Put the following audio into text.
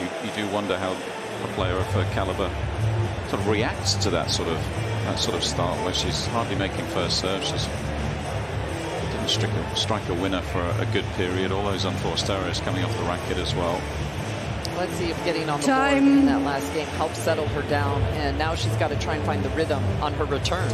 you, you do wonder how a player of her caliber sort of reacts to that sort of that sort of start where she's hardly making first serves, She's didn't strike a, strike a winner for a, a good period. All those unforced errors coming off the racket as well. Let's see if getting on the Time. board in that last game helps settle her down. And now she's got to try and find the rhythm on her return.